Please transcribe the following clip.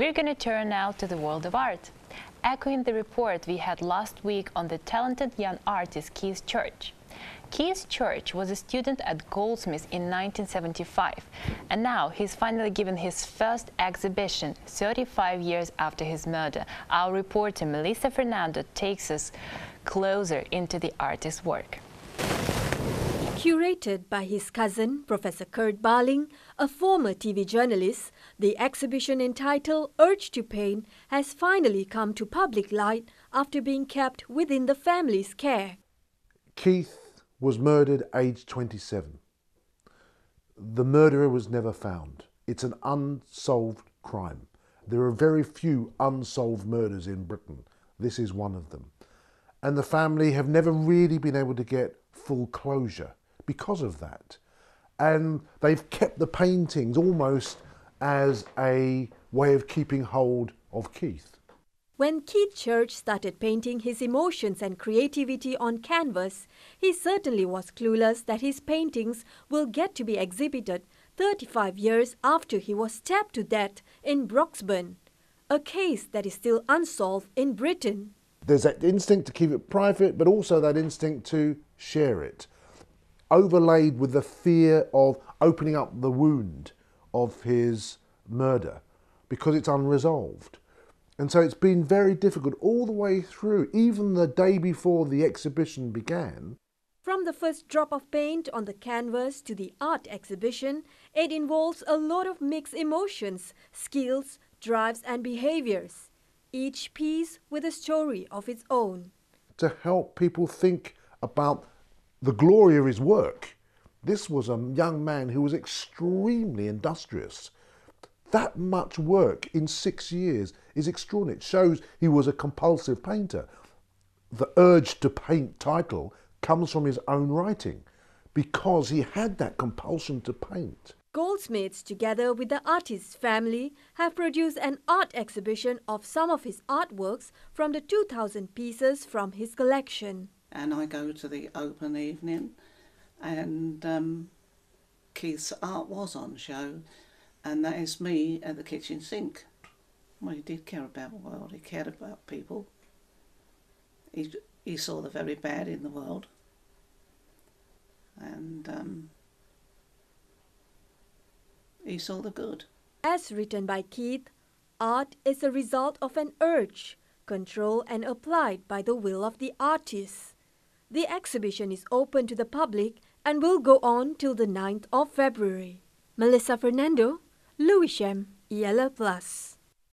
We're going to turn now to the world of art. Echoing the report we had last week on the talented young artist Keith Church. Keith Church was a student at Goldsmiths in 1975, and now he's finally given his first exhibition 35 years after his murder. Our reporter Melissa Fernando takes us closer into the artist's work. Curated by his cousin, Professor Kurt Barling, a former TV journalist, the exhibition entitled Urge to Paint has finally come to public light after being kept within the family's care. Keith was murdered aged 27. The murderer was never found. It's an unsolved crime. There are very few unsolved murders in Britain. This is one of them. And the family have never really been able to get full closure because of that. And they've kept the paintings almost as a way of keeping hold of Keith. When Keith Church started painting his emotions and creativity on canvas, he certainly was clueless that his paintings will get to be exhibited 35 years after he was stabbed to death in Broxburn, a case that is still unsolved in Britain. There's that instinct to keep it private, but also that instinct to share it, overlaid with the fear of opening up the wound of his murder because it's unresolved. And so it's been very difficult all the way through, even the day before the exhibition began. From the first drop of paint on the canvas to the art exhibition, it involves a lot of mixed emotions, skills, drives, and behaviors, each piece with a story of its own. To help people think about the glory of his work. This was a young man who was extremely industrious that much work in six years is extraordinary. It shows he was a compulsive painter. The urge to paint title comes from his own writing because he had that compulsion to paint. Goldsmiths, together with the artist's family, have produced an art exhibition of some of his artworks from the 2,000 pieces from his collection. And I go to the open evening, and um, Keith's art was on show and that is me at the kitchen sink. Well, he did care about the world. He cared about people. He he saw the very bad in the world, and um, he saw the good. As written by Keith, art is a result of an urge, controlled and applied by the will of the artist. The exhibition is open to the public and will go on till the 9th of February. Melissa Fernando, Lewisham, Yellow Plus.